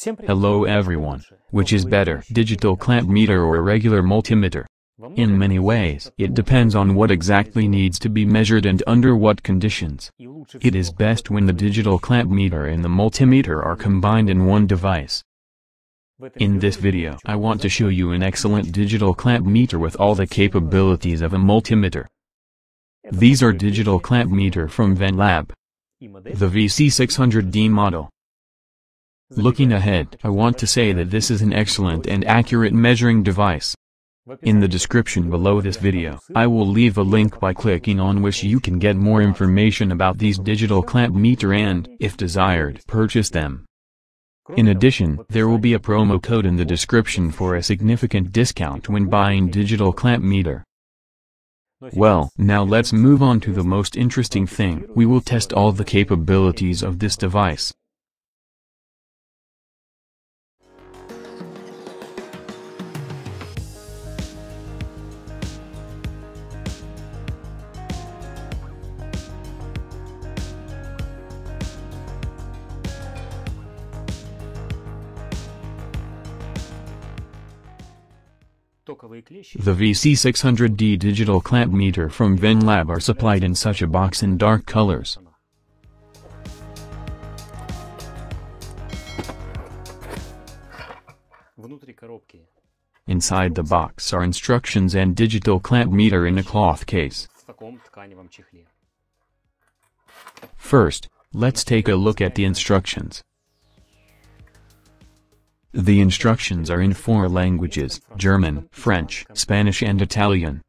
Hello everyone. Which is better, digital clamp meter or a regular multimeter? In many ways, it depends on what exactly needs to be measured and under what conditions. It is best when the digital clamp meter and the multimeter are combined in one device. In this video, I want to show you an excellent digital clamp meter with all the capabilities of a multimeter. These are digital clamp meter from Venlab. The VC600D model. Looking ahead, I want to say that this is an excellent and accurate measuring device. In the description below this video, I will leave a link by clicking on which you can get more information about these digital clamp meter and, if desired, purchase them. In addition, there will be a promo code in the description for a significant discount when buying digital clamp meter. Well, now let's move on to the most interesting thing. We will test all the capabilities of this device. The VC600D digital clamp meter from Venlab are supplied in such a box in dark colors. Inside the box are instructions and digital clamp meter in a cloth case. First, let's take a look at the instructions. The instructions are in four languages, German, French, Spanish and Italian.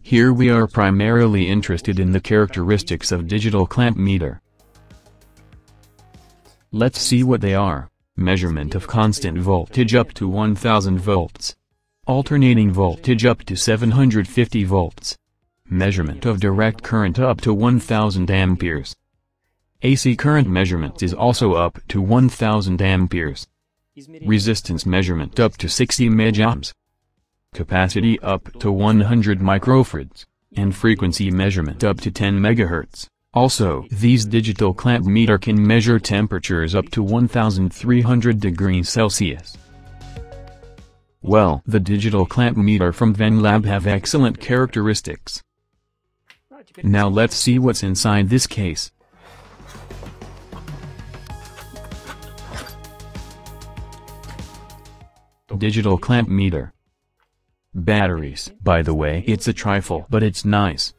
Here we are primarily interested in the characteristics of digital clamp meter. Let's see what they are. Measurement of constant voltage up to 1000 volts. Alternating voltage up to 750 volts. Measurement of direct current up to 1000 amperes. AC current measurement is also up to 1000 amperes. Resistance measurement up to 60 megohms. Capacity up to 100 microfarads. And frequency measurement up to 10 megahertz. Also, these digital clamp meter can measure temperatures up to 1300 degrees Celsius. Well, the digital clamp meter from Venlab have excellent characteristics. Now let's see what's inside this case. Digital clamp meter. Batteries. By the way, it's a trifle, but it's nice.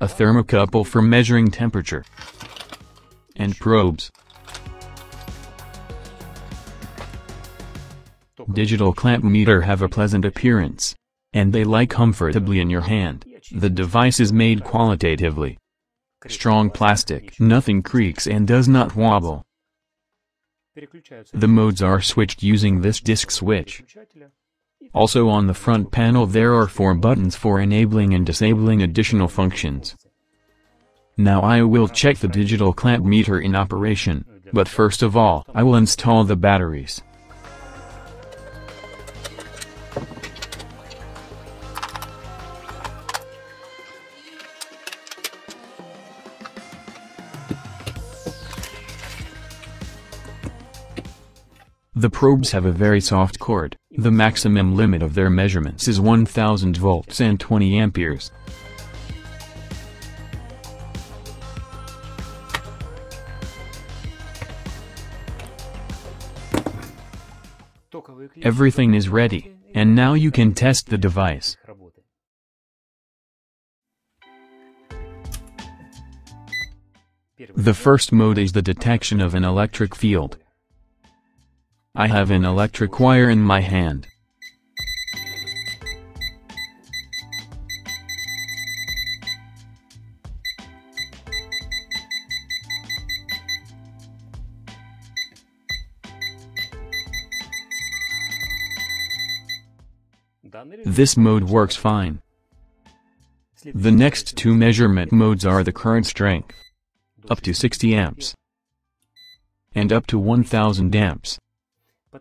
A thermocouple for measuring temperature. And probes. Digital clamp meter have a pleasant appearance. And they lie comfortably in your hand. The device is made qualitatively. Strong plastic, nothing creaks and does not wobble. The modes are switched using this disk switch. Also on the front panel there are four buttons for enabling and disabling additional functions. Now I will check the digital clamp meter in operation, but first of all, I will install the batteries. The probes have a very soft cord, the maximum limit of their measurements is 1000 volts and 20 amperes. Everything is ready, and now you can test the device. The first mode is the detection of an electric field. I have an electric wire in my hand. This mode works fine. The next two measurement modes are the current strength, up to 60 amps, and up to 1000 amps.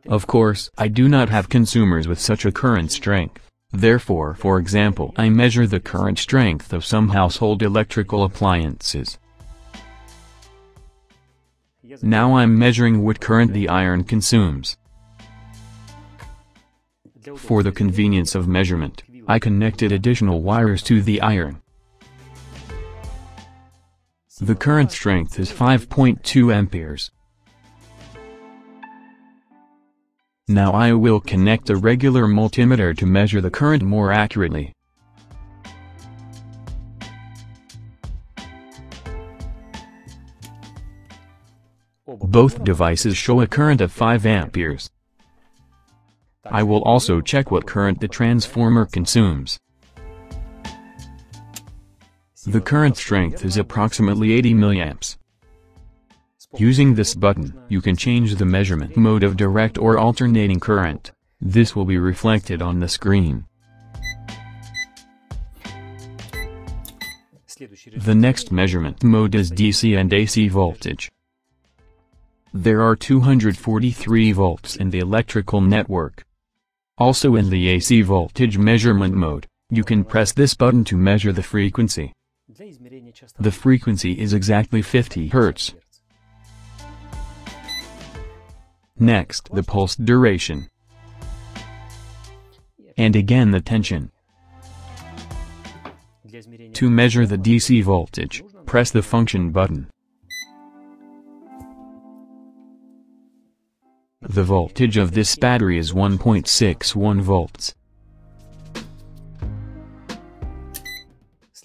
Of course, I do not have consumers with such a current strength. Therefore, for example, I measure the current strength of some household electrical appliances. Now I'm measuring what current the iron consumes. For the convenience of measurement, I connected additional wires to the iron. The current strength is 5.2 amperes. Now I will connect a regular multimeter to measure the current more accurately. Both devices show a current of 5 amperes. I will also check what current the transformer consumes. The current strength is approximately 80 milliamps. Using this button, you can change the measurement mode of direct or alternating current. This will be reflected on the screen. The next measurement mode is DC and AC voltage. There are 243 volts in the electrical network. Also in the AC voltage measurement mode, you can press this button to measure the frequency. The frequency is exactly 50 Hz. Next the pulse duration. And again the tension. To measure the DC voltage, press the function button. The voltage of this battery is 1.61 volts.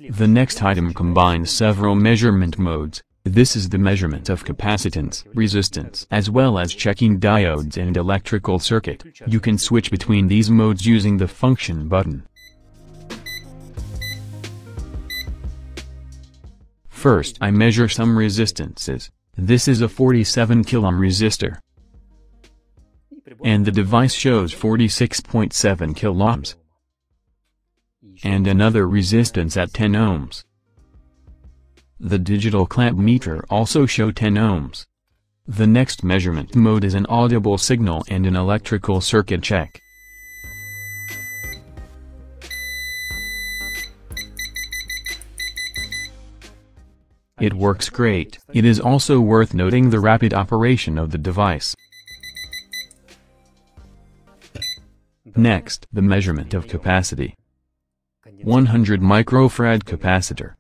The next item combines several measurement modes. This is the measurement of capacitance, resistance, as well as checking diodes and electrical circuit. You can switch between these modes using the function button. First I measure some resistances. This is a 47 kiloohm resistor. And the device shows 46.7 kiloohms and another resistance at 10 ohms. The digital clamp meter also show 10 ohms. The next measurement mode is an audible signal and an electrical circuit check. It works great. It is also worth noting the rapid operation of the device. Next, the measurement of capacity. 100 microfarad capacitor.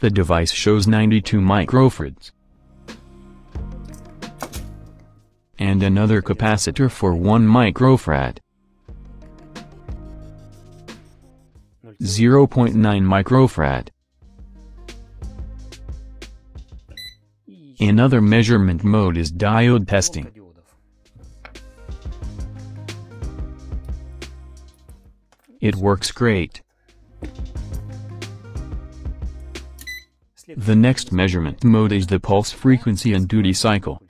The device shows 92 microfarads. And another capacitor for 1 microfarad. 0.9 microfarad. Another measurement mode is diode testing. It works great. The next measurement mode is the pulse frequency and duty cycle.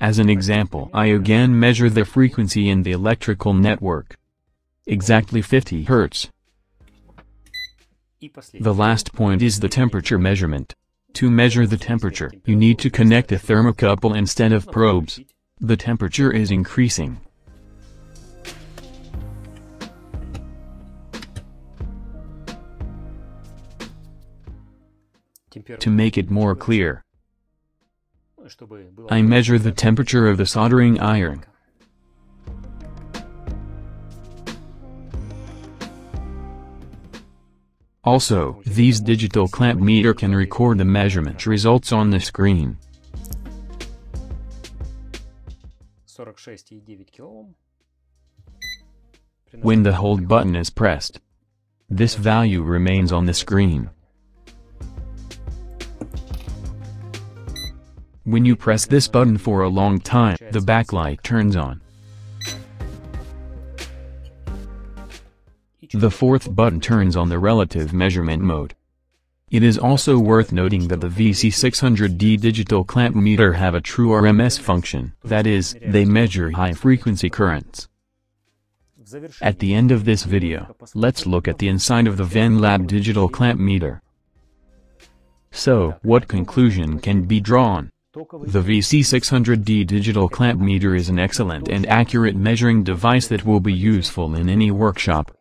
As an example I again measure the frequency in the electrical network. Exactly 50 Hz. The last point is the temperature measurement. To measure the temperature, you need to connect a thermocouple instead of probes. The temperature is increasing. To make it more clear, I measure the temperature of the soldering iron. Also, these digital clamp meter can record the measurement results on the screen. When the hold button is pressed, this value remains on the screen. When you press this button for a long time, the backlight turns on. The fourth button turns on the relative measurement mode. It is also worth noting that the VC600D digital clamp meter have a true RMS function, that is, they measure high-frequency currents. At the end of this video, let's look at the inside of the VenLab digital clamp meter. So, what conclusion can be drawn? The VC600D digital clamp meter is an excellent and accurate measuring device that will be useful in any workshop.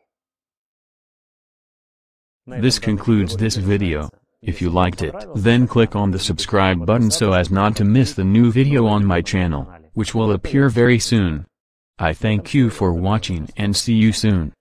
This concludes this video. If you liked it, then click on the subscribe button so as not to miss the new video on my channel, which will appear very soon. I thank you for watching and see you soon.